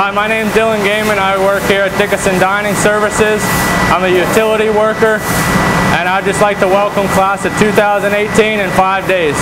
Hi, my name's Dillon Gayman. I work here at Dickinson Dining Services. I'm a utility worker, and I'd just like to welcome class of 2018 in five days.